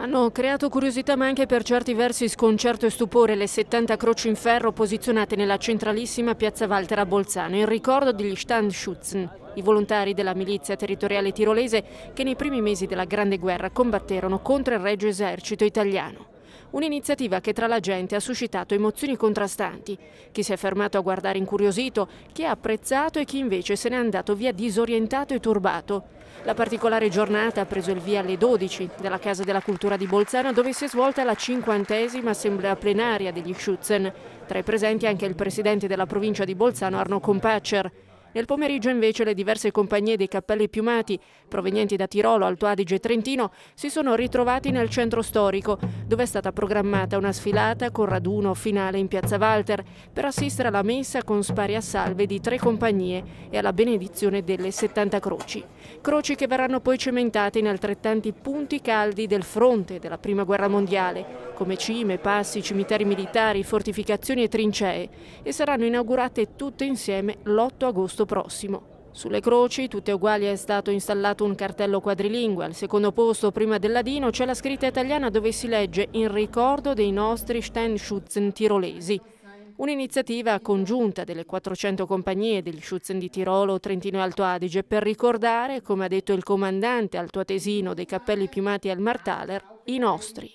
Hanno creato curiosità ma anche per certi versi sconcerto e stupore le 70 croci in ferro posizionate nella centralissima piazza Walter a Bolzano in ricordo degli Standschützen, i volontari della milizia territoriale tirolese che nei primi mesi della Grande Guerra combatterono contro il Regio Esercito italiano. Un'iniziativa che tra la gente ha suscitato emozioni contrastanti. Chi si è fermato a guardare incuriosito, chi ha apprezzato e chi invece se n'è andato via disorientato e turbato. La particolare giornata ha preso il via alle 12 della Casa della Cultura di Bolzano dove si è svolta la cinquantesima assemblea plenaria degli Schutzen. Tra i presenti anche il presidente della provincia di Bolzano Arno Compaccer. Nel pomeriggio invece le diverse compagnie dei cappelli piumati provenienti da Tirolo, Alto Adige e Trentino si sono ritrovati nel centro storico dove è stata programmata una sfilata con raduno finale in piazza Walter per assistere alla messa con spari a salve di tre compagnie e alla benedizione delle 70 croci. Croci che verranno poi cementate in altrettanti punti caldi del fronte della Prima Guerra Mondiale come cime, passi, cimiteri militari, fortificazioni e trincee e saranno inaugurate tutte insieme l'8 agosto prossimo. Sulle croci, tutte uguali, è stato installato un cartello quadrilingue. Al secondo posto, prima del ladino, c'è la scritta italiana dove si legge in ricordo dei nostri Steinschützen tirolesi. Un'iniziativa congiunta delle 400 compagnie degli Schutzen di Tirolo, Trentino e Alto Adige per ricordare, come ha detto il comandante altoatesino dei cappelli piumati al Martaler, i nostri.